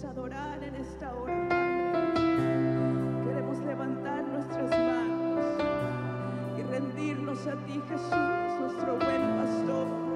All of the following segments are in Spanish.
Adorar en esta hora, Padre. Queremos levantar nuestras manos y rendirnos a ti, Jesús, nuestro buen pastor.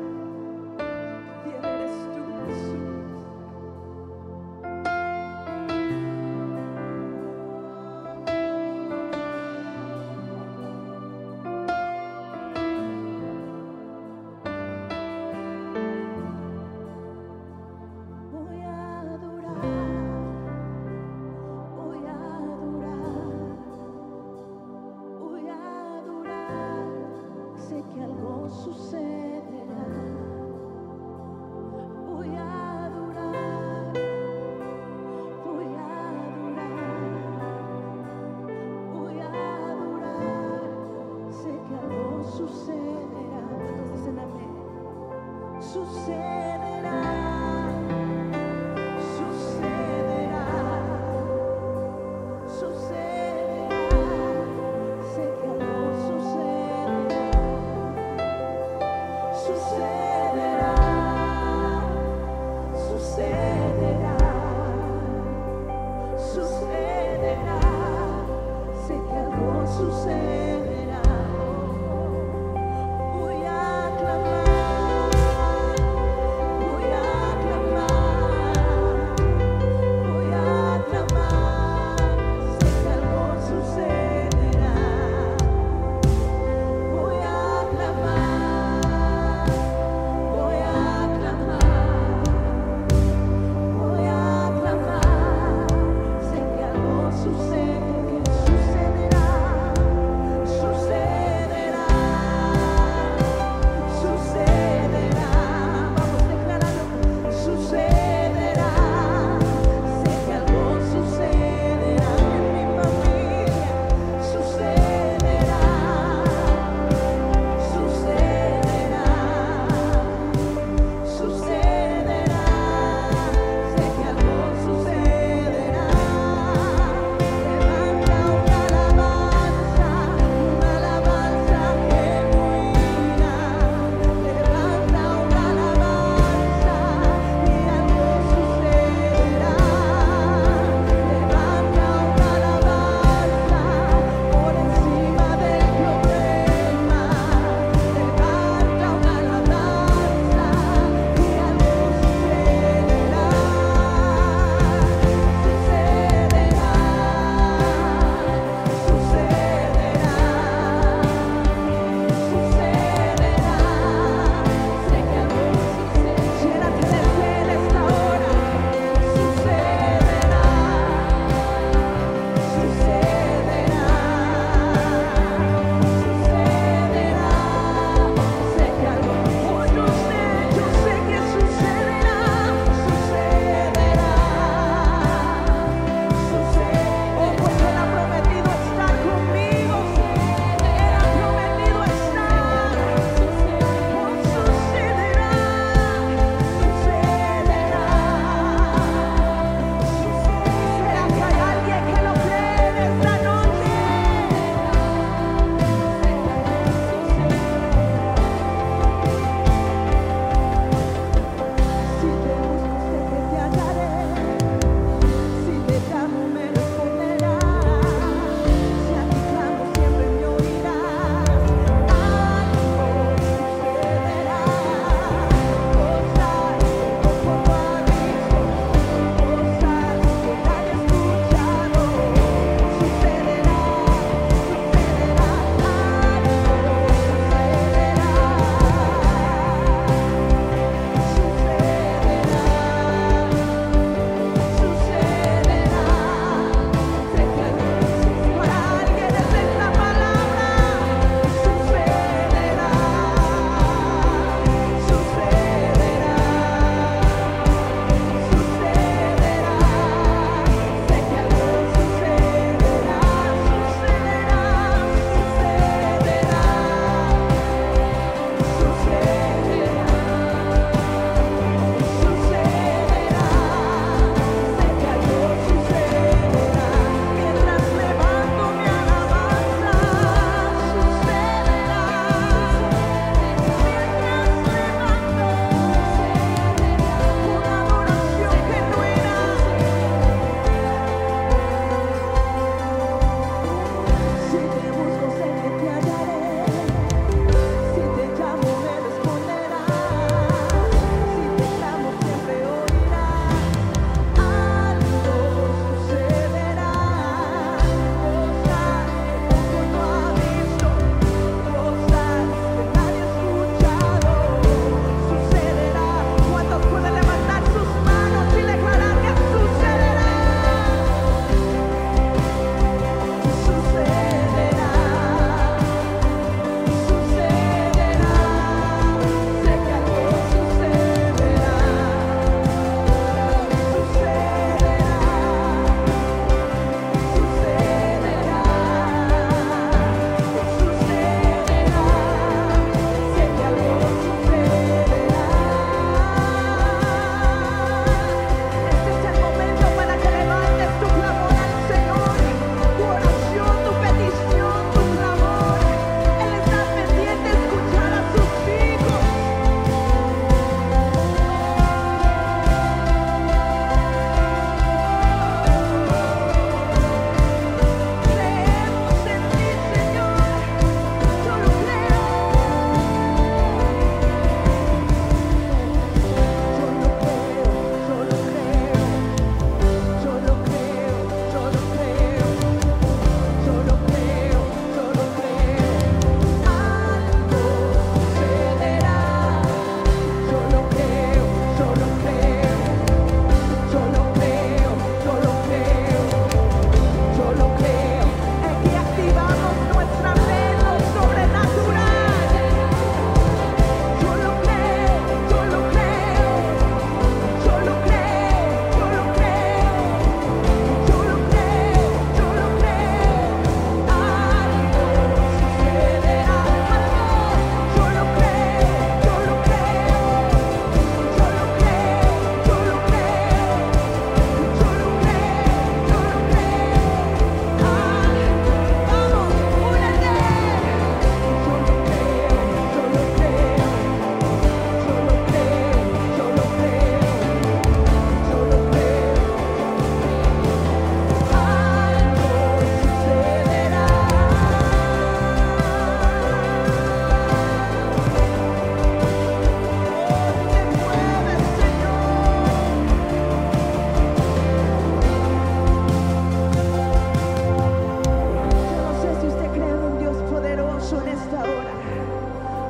poderoso en esta hora?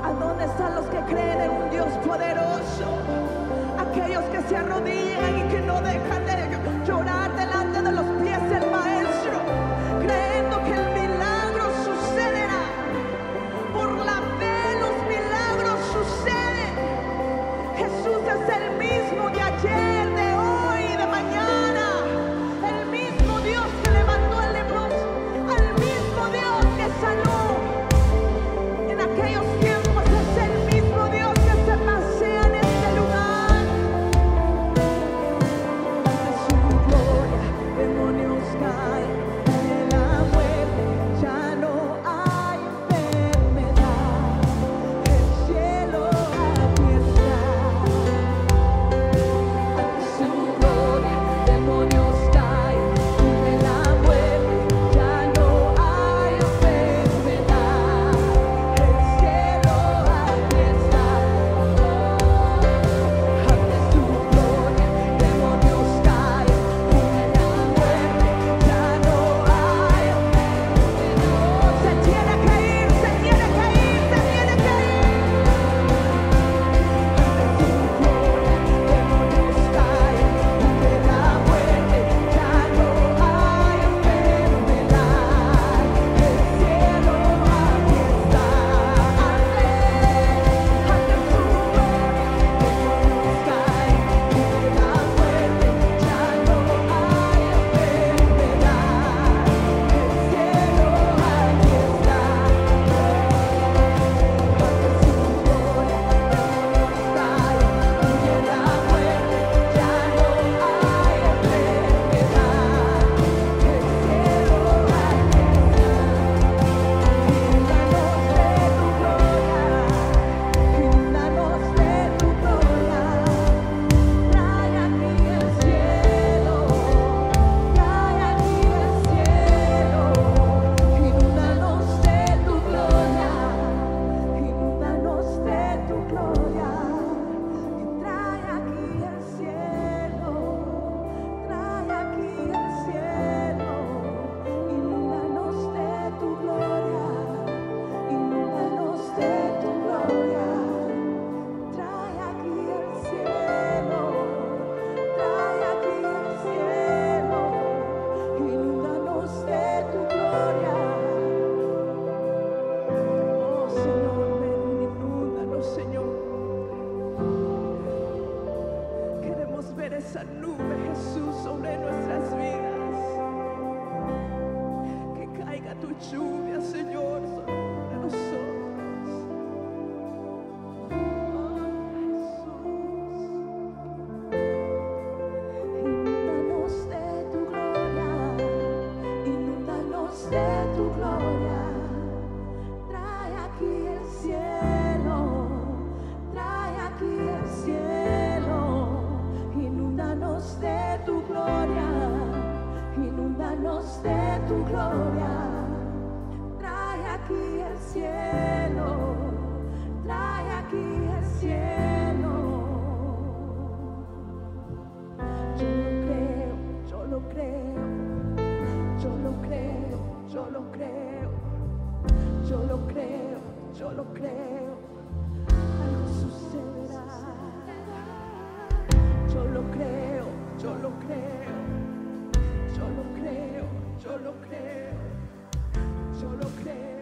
¿A dónde están los que creen en un Dios poderoso? Aquellos que se arrodillan y que no dejan de tu lluvia, Señor, sobre nosotros. Inúndanos de tu gloria, inúndanos de tu gloria. Trae aquí el cielo, trae aquí el cielo. Inúndanos de tu gloria, inúndanos de tu gloria. Trae aquí el cielo. Yo lo creo, yo lo creo, yo lo creo, yo lo creo, yo lo creo, solo creo, algo sucederá, yo lo creo, yo lo creo, solo creo, yo lo creo, yo lo creo.